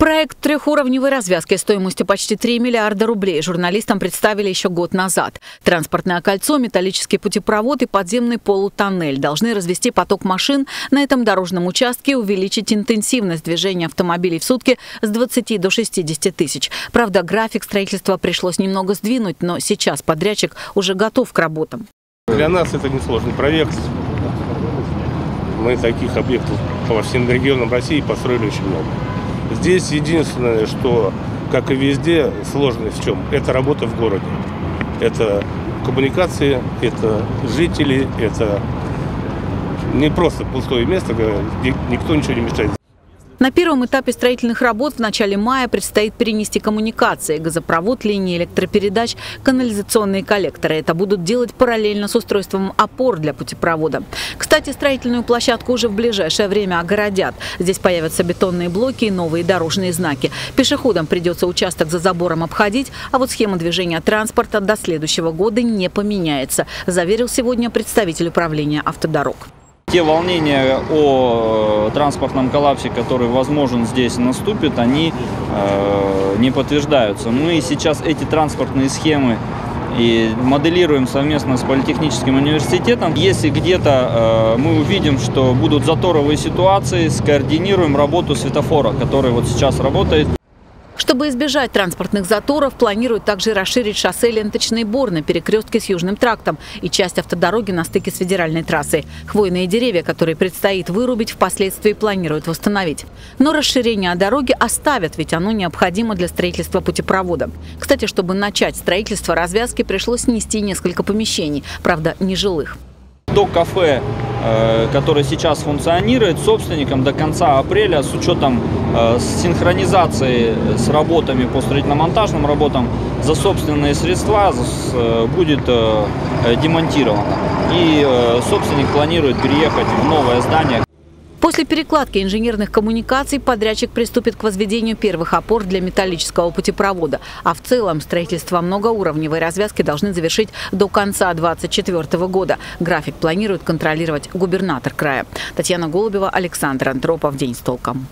Проект трехуровневой развязки стоимостью почти 3 миллиарда рублей журналистам представили еще год назад. Транспортное кольцо, металлический путепровод и подземный полутоннель должны развести поток машин на этом дорожном участке и увеличить интенсивность движения автомобилей в сутки с 20 до 60 тысяч. Правда, график строительства пришлось немного сдвинуть, но сейчас подрядчик уже готов к работам. Для нас это несложный проект. Мы таких объектов по всем регионам России построили очень много. Здесь единственное, что, как и везде, сложность в чем? Это работа в городе. Это коммуникации, это жители, это не просто пустое место, где никто ничего не мешает. На первом этапе строительных работ в начале мая предстоит перенести коммуникации, газопровод, линии электропередач, канализационные коллекторы. Это будут делать параллельно с устройством опор для путепровода. Кстати, строительную площадку уже в ближайшее время огородят. Здесь появятся бетонные блоки и новые дорожные знаки. Пешеходам придется участок за забором обходить, а вот схема движения транспорта до следующего года не поменяется, заверил сегодня представитель управления автодорог. Те волнения о э, транспортном коллапсе, который возможен здесь наступит, они э, не подтверждаются. Мы сейчас эти транспортные схемы и моделируем совместно с Политехническим университетом. Если где-то э, мы увидим, что будут заторовые ситуации, скоординируем работу светофора, который вот сейчас работает. Чтобы избежать транспортных заторов, планируют также расширить шоссе «Ленточный бор» на перекрестке с Южным трактом и часть автодороги на стыке с федеральной трассой. Хвойные деревья, которые предстоит вырубить, впоследствии планируют восстановить. Но расширение дороги оставят, ведь оно необходимо для строительства путепровода. Кстати, чтобы начать строительство развязки, пришлось снести несколько помещений, правда, нежилых. До кафе который сейчас функционирует, собственником до конца апреля с учетом э, синхронизации с работами по строительно-монтажным работам за собственные средства э, будет демонтировано. И собственник планирует переехать в новое здание. После перекладки инженерных коммуникаций подрядчик приступит к возведению первых опор для металлического путепровода. А в целом строительство многоуровневой развязки должны завершить до конца 2024 года. График планирует контролировать губернатор края. Татьяна Голубева, Александр Антропов. День с толком.